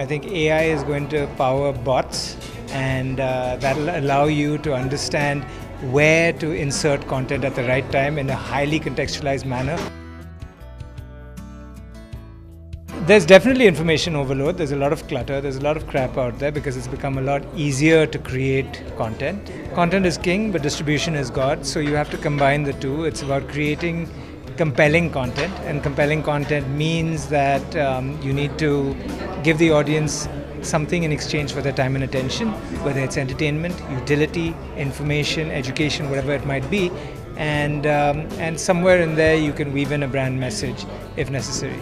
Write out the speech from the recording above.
I think AI is going to power bots and uh, that'll allow you to understand where to insert content at the right time in a highly contextualized manner. There's definitely information overload. There's a lot of clutter. There's a lot of crap out there because it's become a lot easier to create content. Content is king, but distribution is God. So you have to combine the two. It's about creating compelling content, and compelling content means that um, you need to give the audience something in exchange for their time and attention, whether it's entertainment, utility, information, education, whatever it might be. And, um, and somewhere in there, you can weave in a brand message if necessary.